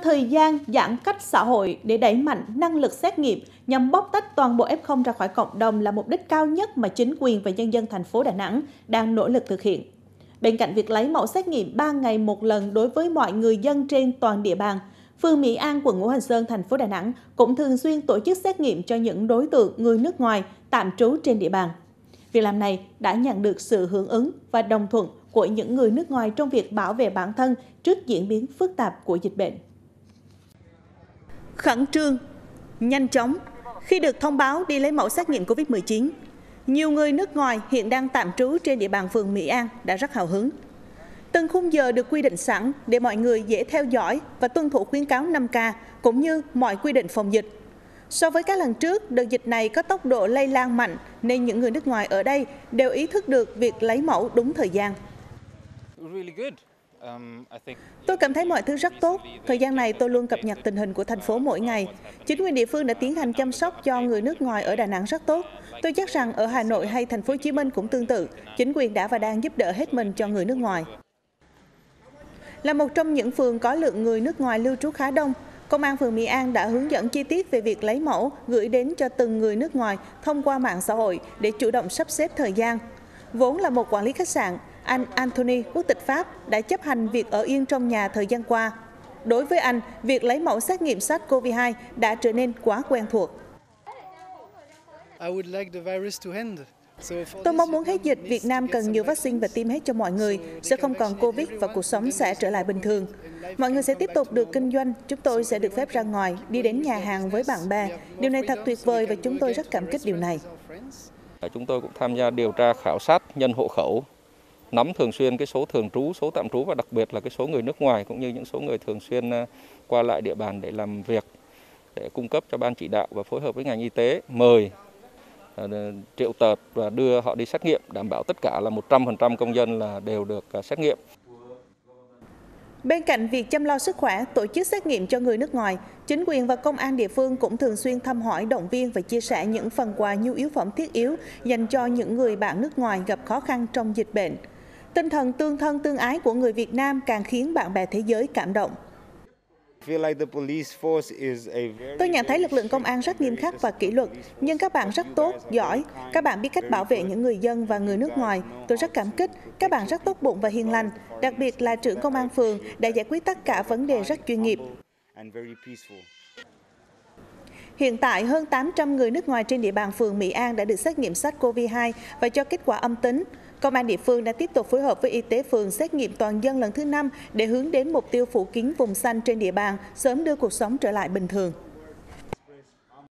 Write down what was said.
Tăng thời gian giãn cách xã hội để đẩy mạnh năng lực xét nghiệm nhằm bóc tách toàn bộ F0 ra khỏi cộng đồng là mục đích cao nhất mà chính quyền và nhân dân thành phố Đà Nẵng đang nỗ lực thực hiện. Bên cạnh việc lấy mẫu xét nghiệm 3 ngày một lần đối với mọi người dân trên toàn địa bàn, phường Mỹ An, quận Ngũ Hành Sơn, thành phố Đà Nẵng cũng thường xuyên tổ chức xét nghiệm cho những đối tượng người nước ngoài tạm trú trên địa bàn. Việc làm này đã nhận được sự hưởng ứng và đồng thuận của những người nước ngoài trong việc bảo vệ bản thân trước diễn biến phức tạp của dịch bệnh. Khẩn trương, nhanh chóng, khi được thông báo đi lấy mẫu xét nghiệm COVID-19, nhiều người nước ngoài hiện đang tạm trú trên địa bàn phường Mỹ An đã rất hào hứng. Từng khung giờ được quy định sẵn để mọi người dễ theo dõi và tuân thủ khuyến cáo 5K cũng như mọi quy định phòng dịch. So với các lần trước, đợt dịch này có tốc độ lây lan mạnh nên những người nước ngoài ở đây đều ý thức được việc lấy mẫu đúng thời gian. Tôi cảm thấy mọi thứ rất tốt. Thời gian này tôi luôn cập nhật tình hình của thành phố mỗi ngày. Chính quyền địa phương đã tiến hành chăm sóc cho người nước ngoài ở Đà Nẵng rất tốt. Tôi chắc rằng ở Hà Nội hay thành phố Hồ Chí Minh cũng tương tự. Chính quyền đã và đang giúp đỡ hết mình cho người nước ngoài. Là một trong những phường có lượng người nước ngoài lưu trú khá đông, Công an phường Mỹ An đã hướng dẫn chi tiết về việc lấy mẫu gửi đến cho từng người nước ngoài thông qua mạng xã hội để chủ động sắp xếp thời gian. Vốn là một quản lý khách sạn, anh Anthony, quốc tịch Pháp, đã chấp hành việc ở yên trong nhà thời gian qua. Đối với anh, việc lấy mẫu xét nghiệm SARS-CoV-2 đã trở nên quá quen thuộc. Tôi mong muốn hết dịch, Việt Nam cần nhiều vaccine và tiêm hết cho mọi người, sẽ không còn Covid và cuộc sống sẽ trở lại bình thường. Mọi người sẽ tiếp tục được kinh doanh, chúng tôi sẽ được phép ra ngoài, đi đến nhà hàng với bạn bè. Điều này thật tuyệt vời và chúng tôi rất cảm kích điều này. Chúng tôi cũng tham gia điều tra khảo sát nhân hộ khẩu nắm thường xuyên cái số thường trú, số tạm trú và đặc biệt là cái số người nước ngoài cũng như những số người thường xuyên ờ, qua lại địa bàn để làm việc để cung cấp cho ban chỉ đạo và phối hợp với ngành y tế mời ờ, triệu tập và đưa họ đi xét nghiệm đảm bảo tất cả là 100% công dân là đều được ờ, xét nghiệm. Bên cạnh việc chăm lo sức khỏe, tổ chức xét nghiệm cho người nước ngoài, chính quyền và công an địa phương cũng thường xuyên thăm hỏi, động viên và chia sẻ những phần quà nhu yếu phẩm thiết yếu dành cho những người bạn nước ngoài gặp khó khăn trong dịch bệnh. Tinh thần tương thân tương ái của người Việt Nam càng khiến bạn bè thế giới cảm động. Tôi nhận thấy lực lượng công an rất nghiêm khắc và kỷ luật, nhưng các bạn rất tốt, giỏi. Các bạn biết cách bảo vệ những người dân và người nước ngoài. Tôi rất cảm kích. Các bạn rất tốt bụng và hiền lành. Đặc biệt là trưởng công an phường đã giải quyết tất cả vấn đề rất chuyên nghiệp. Hiện tại, hơn 800 người nước ngoài trên địa bàn phường Mỹ An đã được xét nghiệm SARS-CoV-2 và cho kết quả âm tính. Công an địa phương đã tiếp tục phối hợp với y tế phường xét nghiệm toàn dân lần thứ năm để hướng đến mục tiêu phủ kín vùng xanh trên địa bàn, sớm đưa cuộc sống trở lại bình thường.